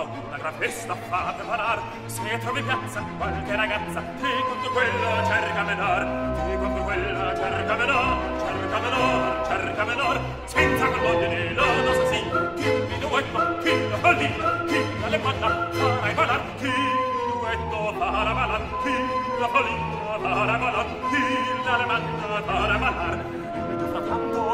Una gran festa fa preparar. Se trovi piazza qualche ragazza, te contro quella cerca menor Te contro quella cerca menor cerca menor cerca menor Senza collogne né lodo sa sì, chi minuetto, chi la fallina, chi la lepanna, farai balar. Chi minuetto farà balar, chi la fallina farà balar, chi la lepanna farà balar.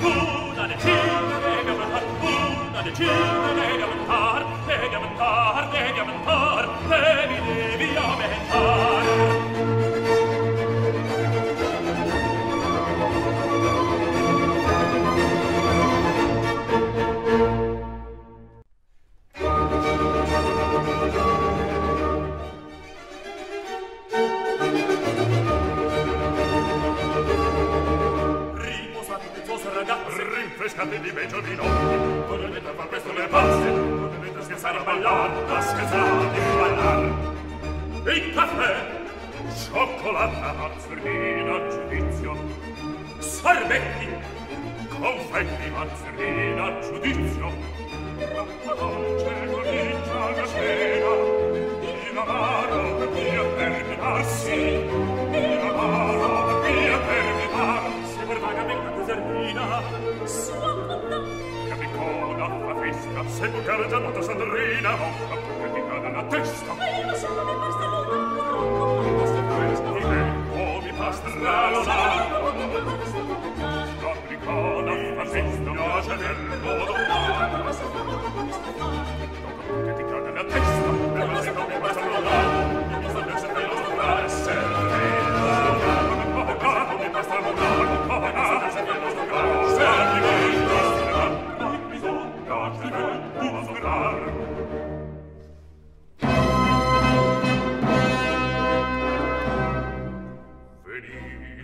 Gud, de är till, äga man har, Gud, han är till, äga man har, äga man. bei Giovino Volevete far presto le pazze Volevete scherzare a ballar A scherzare a ballar Il caffè Cioccolata, mazzurina, giudizio. Sorbetti Confetti, mazzurina, giudizio. Troppo dolce, corniccia, gasera se bucar già noto Sandrina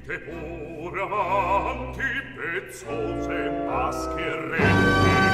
Dite pure avanti, pezzose mascherette,